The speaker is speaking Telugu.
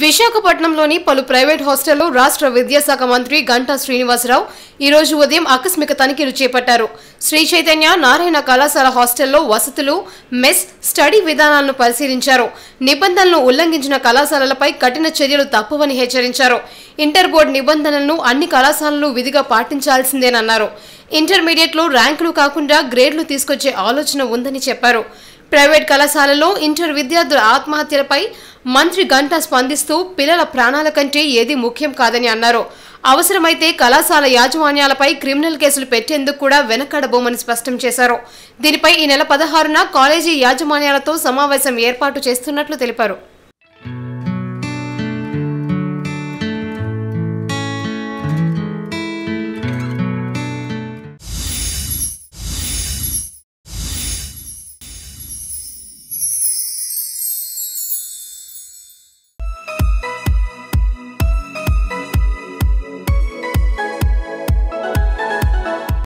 విశాఖపట్నంలోని పలు ప్రైవేట్ హాస్టల్లో రాష్ట్ర విద్యాశాఖ మంత్రి గంటా శ్రీనివాసరావు ఈ రోజు ఉదయం ఆకస్మిక తనిఖీలు చేపట్టారు. శ్రీ చైతన్య నారాయణ కళాశాల హాస్టల్లో వసతులు మెస్ స్టడీ విధానాలను పరిశీలించారు. నిబంధనలను ఉల్లంఘించిన కళాశాలలపై కఠిన చర్యలు తప్పవని హెచ్చరించారు. ఇంటర్ బోర్డు నిబంధనలను అన్ని కళాశాలలు విధిగా పాటించాల్సిందేనన్నారు. ఇంటర్మీడియట్లో ర్యాంకులు కాకుండా గ్రేడ్లు తీసుకొచ్చే ఆలోచన ఉందని చెప్పారు. ప్రైవేట్ కళాశాలలో ఇంటర్ విద్యార్థుల ఆత్మహత్యలపై మంత్రి గంటా స్పందిస్తూ పిల్లల ప్రాణాల కంటే ఏది ముఖ్యం కాదని అన్నారు. అవసరమైతే కళాశాల యాజమాన్యాలపై క్రిమినల్ కేసులు పెట్టేందుకు కూడా వెనకడబోమని స్పష్టం చేశారు. దీనిపై ఈ నెల పదహారున కాలేజీ యాజమాన్యాలతో సమావేశం ఏర్పాటు చేస్తున్నట్లు తెలిపారు.